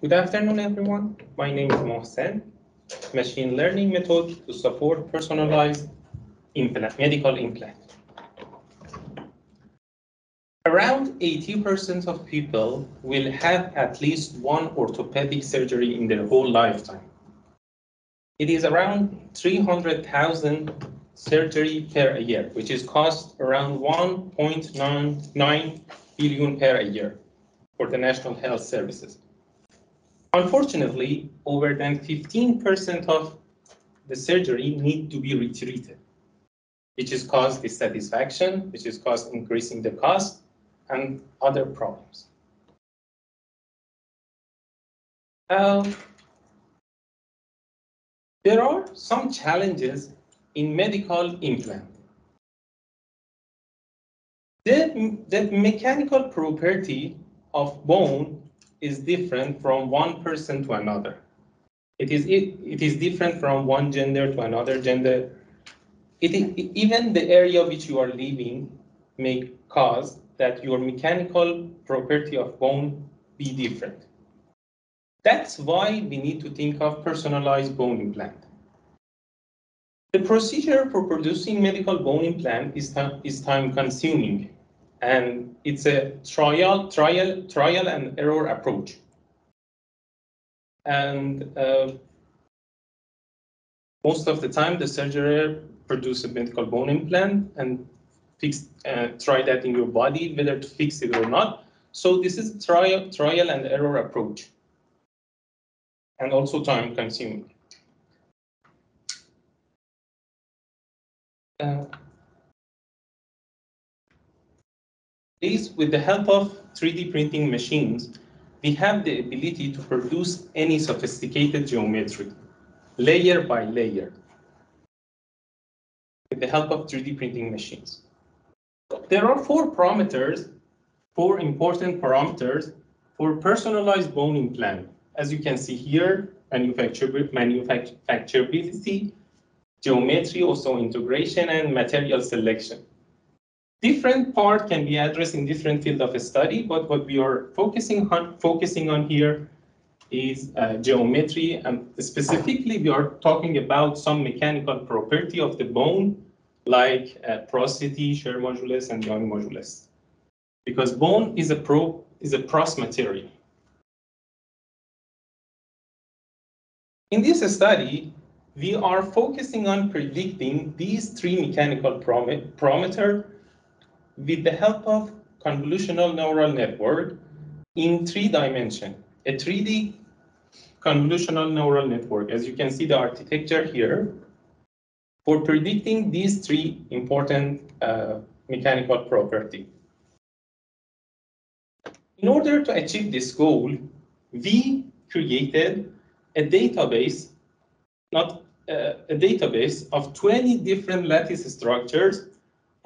Good afternoon, everyone. My name is Mohsen. Machine learning method to support personalized implant, medical implant. Around 80% of people will have at least one orthopedic surgery in their whole lifetime. It is around 300,000 surgery per year, which is cost around 1.99 billion per year for the National Health Services. Unfortunately, over than 15% of the surgery need to be retreated, which is cause dissatisfaction, which is cause increasing the cost and other problems. Uh, there are some challenges in medical implant. The, the mechanical property of bone is different from one person to another. It is, it, it is different from one gender to another gender. It, even the area which you are living may cause that your mechanical property of bone be different. That's why we need to think of personalized bone implant. The procedure for producing medical bone implant is, is time consuming and it's a trial, trial, trial and error approach. And uh, most of the time, the surgery produce a medical bone implant and fix, uh, try that in your body, whether to fix it or not. So this is trial, trial and error approach, and also time consuming. Uh, These, with the help of 3D printing machines, we have the ability to produce any sophisticated geometry, layer by layer, with the help of 3D printing machines. There are four parameters, four important parameters for personalized bone implant. As you can see here, manufacturability, geometry, also integration, and material selection. Different part can be addressed in different field of study, but what we are focusing on, focusing on here is uh, geometry, and specifically we are talking about some mechanical property of the bone, like uh, porosity, shear modulus, and Young modulus. Because bone is a pro is a porous material. In this study, we are focusing on predicting these three mechanical parameters with the help of convolutional neural network in three dimension, a 3D convolutional neural network. As you can see the architecture here, for predicting these three important uh, mechanical property. In order to achieve this goal, we created a database, not uh, a database of 20 different lattice structures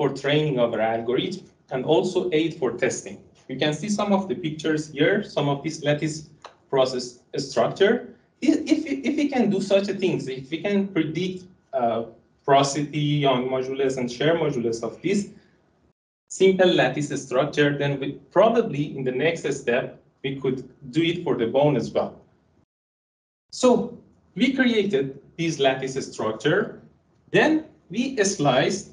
for training of our algorithm and also aid for testing. You can see some of the pictures here, some of this lattice process structure. If, if we can do such a things, if we can predict uh, porosity, Young modulus, and shear modulus of this simple lattice structure, then we probably in the next step, we could do it for the bone as well. So we created this lattice structure, then we sliced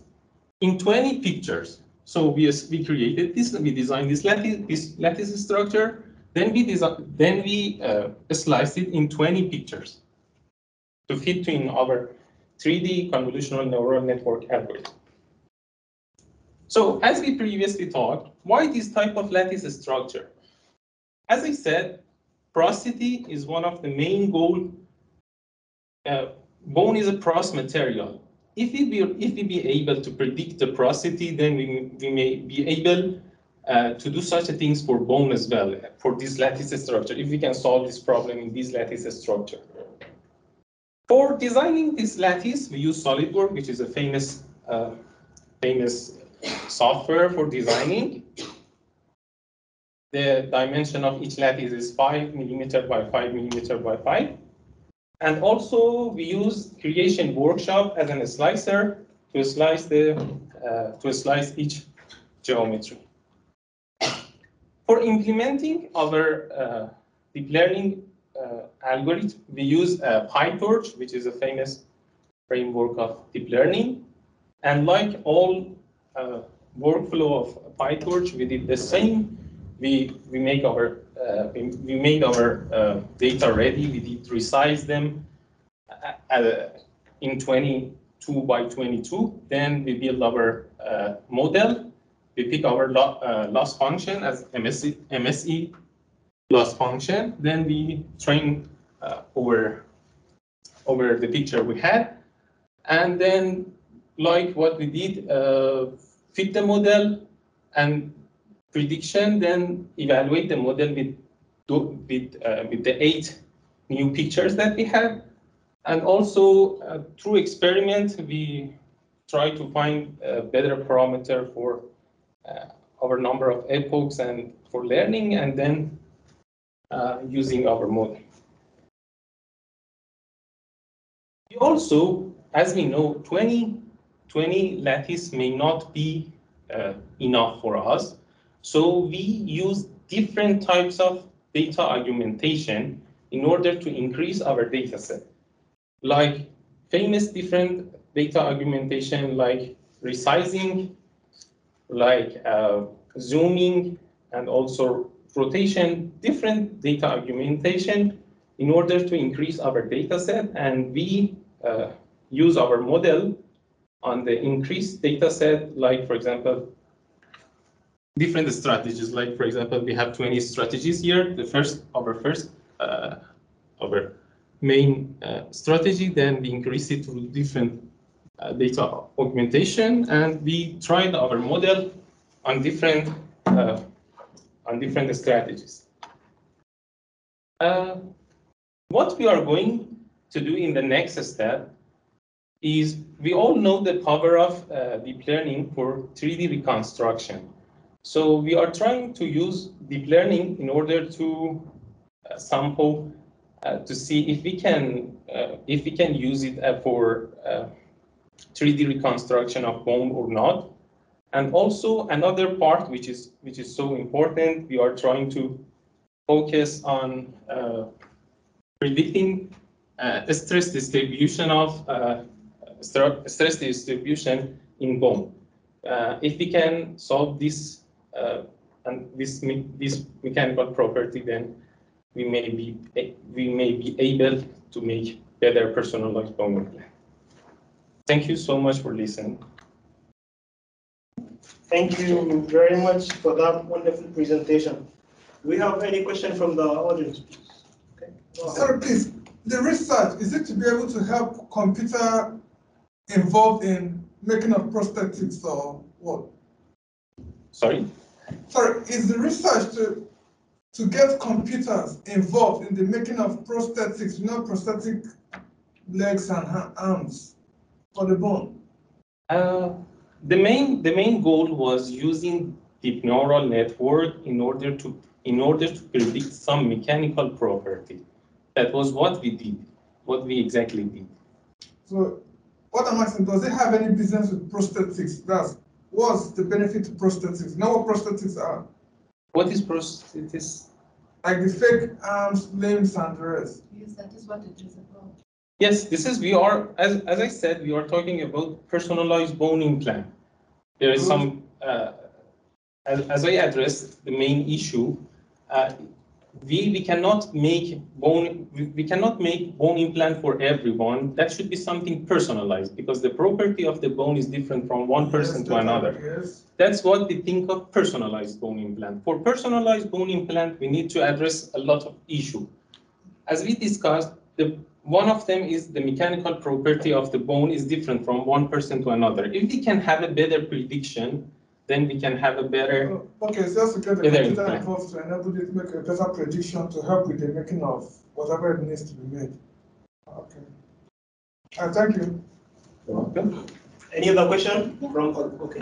in 20 pictures. So we, we created this, we designed this lattice, this lattice structure, then we design, then we uh, sliced it in 20 pictures to fit in our 3D convolutional neural network algorithm. So as we previously talked, why this type of lattice structure? As I said, porosity is one of the main goal. Uh, bone is a porous material if we be, if we be able to predict the porosity, then we, we may be able uh, to do such a things for bone as well, for this lattice structure, if we can solve this problem in this lattice structure. For designing this lattice, we use SolidWorks, which is a famous, uh, famous software for designing. The dimension of each lattice is 5 millimeter by 5 millimeter by 5. And also we use creation workshop as an slicer to slice the uh, to slice each geometry. For implementing our uh, deep learning uh, algorithm. We use uh, PyTorch, which is a famous framework of deep learning. And like all uh, workflow of PyTorch, we did the same. We, we make our uh, we, we made our uh, data ready. We did resize them uh, in 22 by 22. Then we build our model. We pick our lo loss function as MSE, MSE loss function. Then we train over over the picture we had. And then, like what we did, uh, fit the model and prediction, then evaluate the model with with uh, with the eight new pictures that we have, and also uh, through experiment we try to find a better parameter for uh, our number of epochs and for learning, and then uh, using our model. We also, as we know, 20, 20 lattice may not be uh, enough for us. So we use different types of data augmentation in order to increase our data set. Like famous different data augmentation like resizing, like uh, zooming, and also rotation, different data augmentation in order to increase our data set. And we uh, use our model on the increased data set, like for example, different strategies. Like for example, we have 20 strategies here. The first, our first, uh, our main uh, strategy, then we increase it to different uh, data augmentation, and we tried our model on different uh, on different strategies. Uh, what we are going to do in the next step is we all know the power of uh, deep learning for 3D reconstruction. So we are trying to use deep learning in order to uh, somehow uh, to see if we can uh, if we can use it uh, for 3D uh, reconstruction of bone or not. And also another part which is which is so important, we are trying to focus on uh, predicting stress distribution of stress distribution in bone. if we can solve this uh, and this this mechanical property, then we may be we may be able to make better personalized bone plan. Thank you so much for listening. Thank you very much for that wonderful presentation. Do we have any question from the audience? Okay. Sir, please, the research, is it to be able to help computer involved in making of prosthetics or what? Sorry? Sorry, is the research to, to get computers involved in the making of prosthetics, not prosthetic legs and arms for the bone? Uh, the main the main goal was using deep neural network in order to in order to predict some mechanical property. That was what we did, what we exactly did. So what I'm asking, does it have any business with prosthetics? That's what's the benefit to prosthetics? Now what prosthetics are? What is prosthetics? Like the fake arms, limbs, and the rest. Yes, that is what it is about. Yes, this is, we are, as, as I said, we are talking about personalized bone implant. There is some, uh, as, as I addressed the main issue, uh, we, we cannot make bone we, cannot make bone implant for everyone. That should be something personalized because the property of the bone is different from one person yes, to another. Yes. That's what we think of personalized bone implant. For personalized bone implant, we need to address a lot of issue. As we discussed, the one of them is the mechanical property of the bone is different from one person to another. If we can have a better prediction then we can have a better. Oh, okay, so just to get the computer involved to enable it to make a better prediction to help with the making of whatever it needs to be made. Okay. Uh, thank you. Okay. Any other question from okay.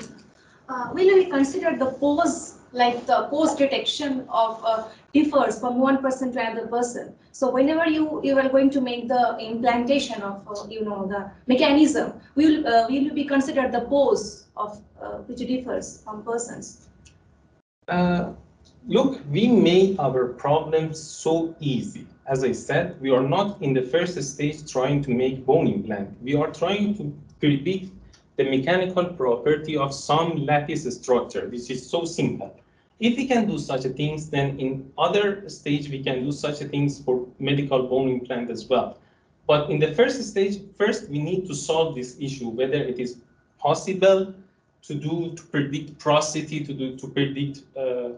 Uh, will we consider the pose like the pose detection of uh, differs from one person to another person. So whenever you you are going to make the implantation of uh, you know the mechanism, will uh, will be considered the pose of uh, which differs from persons. Uh, look, we made our problems so easy. As I said, we are not in the first stage trying to make bone implant. We are trying to predict the mechanical property of some lattice structure, which is so simple. If we can do such a things, then in other stage, we can do such things for medical bone implant as well. But in the first stage, first we need to solve this issue, whether it is possible to do, to predict porosity, to do, to predict uh,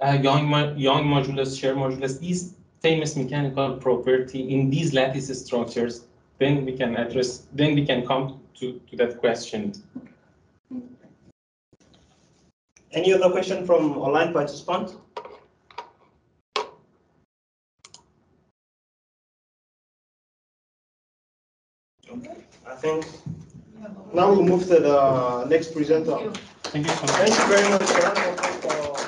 uh, young, young modulus, shear modulus, these famous mechanical property in these lattice structures, then we can address, then we can come to, to that question. Any other question from online participants? Okay, I think now we'll move to the next presenter. Thank you. Thank you so much. Thank you very much. for that.